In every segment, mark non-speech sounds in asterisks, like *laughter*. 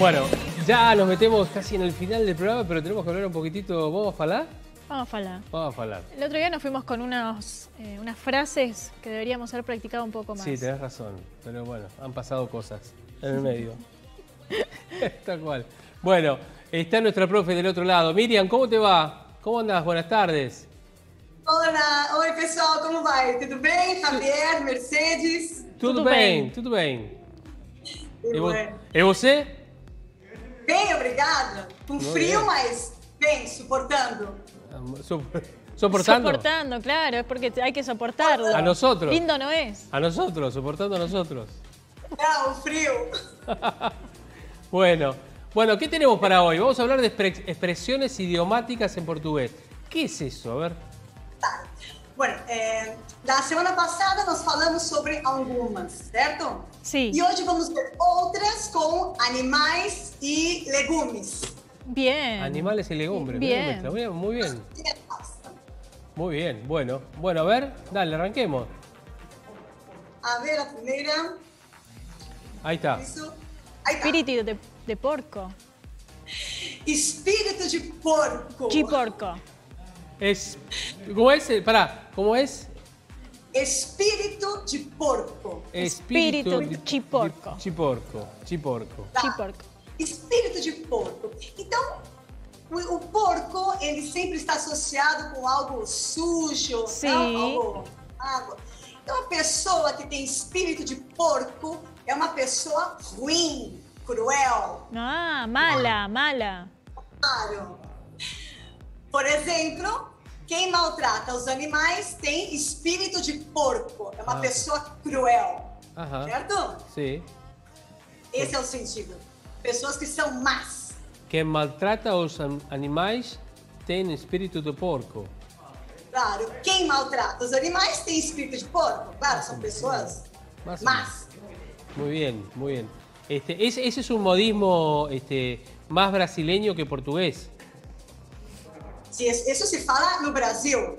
Bueno, ya nos metemos casi en el final del programa, pero tenemos que hablar un poquitito. ¿Vamos a hablar? Vamos a hablar. Vamos a hablar. El otro día nos fuimos con unos, eh, unas frases que deberíamos haber practicado un poco más. Sí, tenés razón. Pero bueno, han pasado cosas en el medio. *laughs* Tal cual. Bueno, está nuestra profe del otro lado. Miriam, ¿cómo te va? ¿Cómo andás? Buenas tardes. Olá, oi pessoal, como vai? Tudo bem? Javier, Mercedes? Tudo, Tudo bem, bem. tudo bem. E E, vo você? Bem, obrigada. Com Muito frio, bem. mas bem, suportando. So- ¿Soportando? Soportando, claro, es porque hay que soportarlo. A nosotros. Lindo no es. A nosotros, soportando a nosotros. Não, o frio. Bueno, bueno, ¿qué tenemos para hoy? Vamos a hablar de expre- expresiones idiomáticas en portugués. ¿Qué es eso? A ver. Bueno, é, da semana passada nós falamos sobre algumas, certo? Sí. E hoje vamos ver outras com animais e legumes. Bien. Animales y legumbres. Bien. Bien, Muy bien, muy bien. Bueno, bueno, a ver, dale, arranquemos. A ver, a primeira. Ahí está. Tá. Espíritu de, de porco. Espírito de porco. De porco. Es, ¿Cómo es? Eh, Pará, ¿cómo es? Espírito de porco. Espírito de chiporco. Chiporco, chiporco. Tá. De porco. espírito de porco. Então, o, o porco, ele sempre está associado com algo sujo, Sim. não? algo água. Então, a pessoa que tem espírito de porco é uma pessoa ruim, cruel, Ah, mala, mala. claro. Por exemplo, quem maltrata os animais tem espírito de porco, é uma Ah. pessoa cruel, Ajá. certo? Sí. Esse é o sentido. Pessoas que são más. Quien maltrata a los an- animales tiene espíritu de porco. Claro, quem maltrata os animais tem espírito de porco. Claro, são pessoas Más más. Muy bien, muy bien. Este, ese, ese es un modismo este, más brasileño que portugués. Se Isso se fala no Brasil.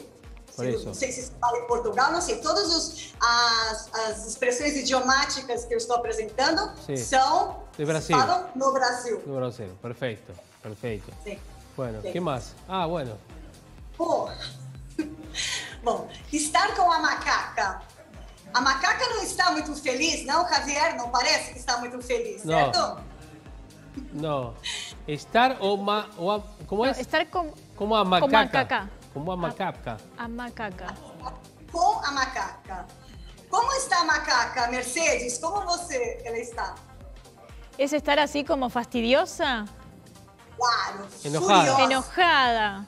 Isso. Não sei se se fala em Portugal, não sei. Todas os- as, as expressões idiomáticas que eu estou apresentando Sim. são De Brasil. falam no Brasil. No grosero. Perfecto, perfecto. Sim. Bueno, Sí. ¿qué más? Ah, bueno. Pô. *laughs* Bom, estar com a macaca. A macaca não está muito feliz, não, Javier? Não parece que está muito feliz, Não. certo? No. Estar o ma... o a- ¿Cómo No, es? estar con, Como a macaca. macaca. Como a macaca. a macaca. Com a macaca. Como está a macaca, Mercedes? Como você ela está? ¿Es estar así como fastidiosa? Claro, Enojada. furiosa. Enojada.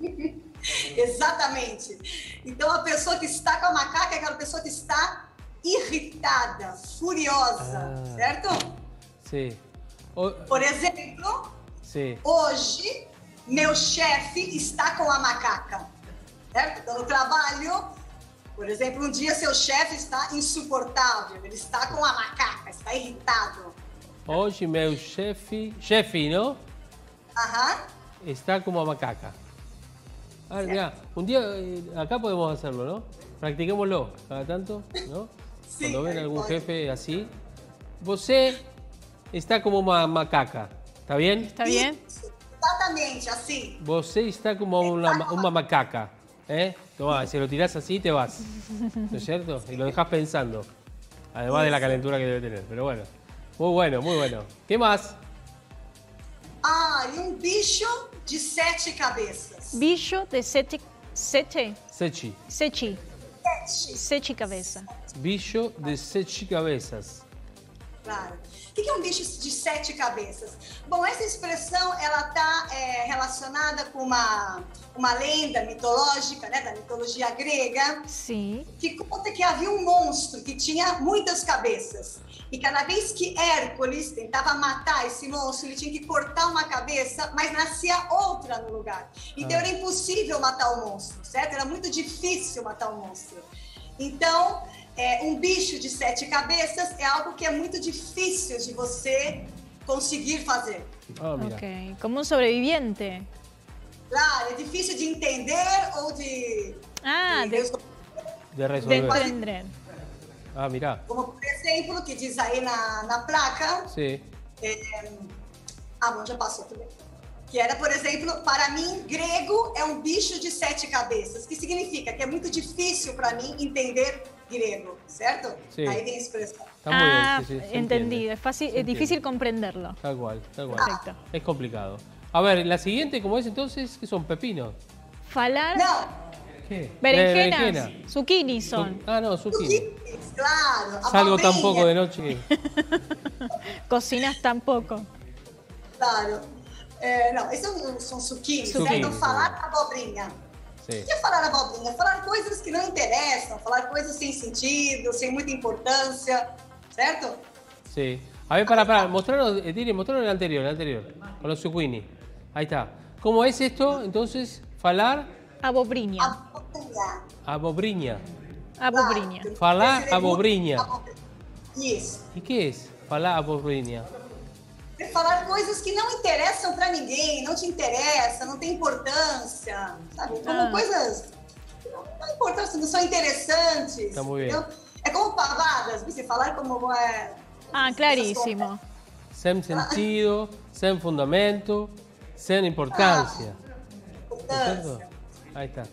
*laughs* Exatamente. Então, a pessoa que está com a macaca é aquela pessoa que está irritada, furiosa, Ah. certo? Sí. O- Por exemplo, sí. hoje, meu chefe está com a macaca, certo? Então, no trabalho, por exemplo, um dia seu chefe está insuportável, ele está com a macaca, está irritado. Hoy meu chefe, chefe, ¿no? Aham. Está como a macaca. A ver, mirá, un día eh, acá podemos hacerlo, ¿no? Practiquémoslo cada tanto, ¿no? Sí, Cuando ven algún jefe así. Você está como uma macaca, ¿está bien? ¿Está bien? Exatamente, assim. Você está como una, ma- una macaca, ¿eh? Tomá, si lo tirás así te vas, ¿no es cierto? Y lo dejas pensando, además de la calentura que debe tener, pero bueno. Muy bueno, muy bueno. ¿Qué más? Ah, e um bicho de sete cabeças. Bicho de sete, sete, Sechi. sechi, sechi cabeza. Bicho de sete cabeças. Claro. O que é um bicho de sete cabeças? Bom, essa expressão ela está relacionada com uma, uma lenda mitológica, né, da mitologia grega, Sí. que conta que havia um monstro que tinha muitas cabeças. E cada vez que Hércules tentava matar esse monstro, ele tinha que cortar uma cabeça, mas nascia outra no lugar. Então Ah. era impossível matar o monstro, certo? Era muito difícil matar o monstro. Então, é, um bicho de sete cabeças é algo que é muito difícil de você conseguir fazer. Ah, mira. Ok. Como un sobreviviente. Claro, é difícil de entender ou de. Ah, de de, resolver. De resolver. Ah, mirá. Como, por exemplo, que diz aí na, na placa, Sí. É, ah, bom, já passou também. Que era, por exemplo, para mim, grego é um bicho de sete cabeças, que significa que é muito difícil para mim entender grego, certo? Sí. Aí vem a expressão. Está muy ah, bien. sí, sí, entendido. Es, fácil, es difícil comprenderlo. Tal cual, tal cual. Perfecto. Es complicado. A ver, la siguiente, ¿cómo es entonces? ¿Qué son? ¿Pepinos? Falar, Não, ¿Qué? berenjenas, Berenjena. zucchini son. Ah, no, zucchini. zucchinis, claro. Salgo tan abobrinha, poco de noche. *laughs* Cocinas tampoco. Claro. Esses são, são zucchinis, Zucchini, sim. falar abobrinha. O que é falar abobrinha? Falar coisas que não interessam, falar coisas sem sentido, sem muita importância, certo? Sí. A ver, para, para, mostraros, eh, Tiri, mostraros el anterior, el anterior, con los zucchini. Ahí está. ¿Cómo es esto? Entonces, falar Abobrinha. Abobrinha. abobrinha. Abobrinha. Claro. Falar é abobrinha. abobrinha. Isso. ¿Y qué es? Falar abobrinha. É falar coisas que não interessam para ninguém, não te interessa, não tem importância, sabe? Como Ah. coisas que não têm importância, não são interessantes. Tá muito bem. entendeu? É como pavadas, você falar como é. Ah, clarísimo. Sem sentido, sem fundamento, sem importância. Importância. ¿Cierto? Ahí está.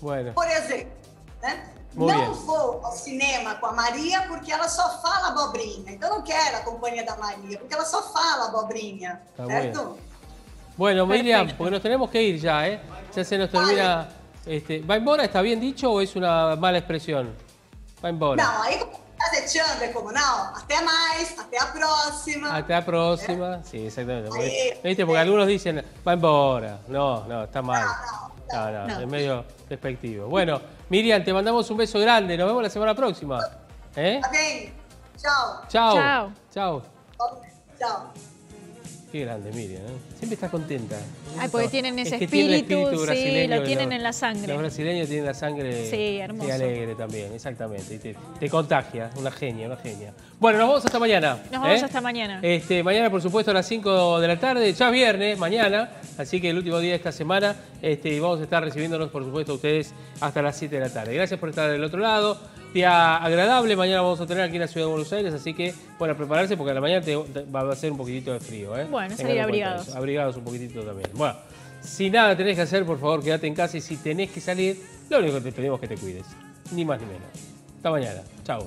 Bueno, Por exemplo, né? Muito não bem. vou ao cinema com a Maria porque ela só fala abobrinha. Então eu não quero a companhia da Maria, porque ela só fala abobrinha. Tá certo? bueno Miriam, porque nos tenemos que ir ya, ¿eh? Ya se nos termina. Este, ¿Va embora? ¿Está bien dicho o es una mala expresión? Va embora. Não, aí como tá zeteando, é como não, até mais, até a próxima. Hasta la próxima. Sí, exactamente. Porque- Ahí. ¿Viste? Porque algunos dicen, va embora. No, no, está mal. No, No, no, no. es medio despectivo. Bueno, Miriam, te mandamos un beso grande. Nos vemos la semana próxima. ¿Eh? Tchau. Chao. Chao. Chao. Tchau. Qué grande, Miriam. ¿eh? Siempre está contenta. Ay, porque tienen Es ese que tiene el espíritu, sí, brasileño, lo tienen los- en la sangre. Los brasileños tienen la sangre Sí, hermoso. alegre también, exactamente. y te, te contagia, una genia, una genia. Bueno, nos vemos hasta mañana. Nos vemos ¿eh? hasta mañana. Este, mañana, por supuesto, a las 5 de la tarde, ya es viernes, mañana, así que el último día de esta semana, este, y vamos a estar recibiéndonos, por supuesto, a ustedes hasta las 7 de la tarde. Gracias por estar del otro lado. Día agradable, mañana vamos a tener aquí en la ciudad de Buenos Aires, así que, bueno, a prepararse porque a la mañana te- te- va a ser un poquitito de frío. ¿eh? Bueno, salir abrigados. Abrigados un poquitito también. Bueno, si nada tenés que hacer, por favor, quédate en casa y si tenés que salir, lo único que te pedimos es que te cuides. Ni más ni menos. Hasta mañana. Chao.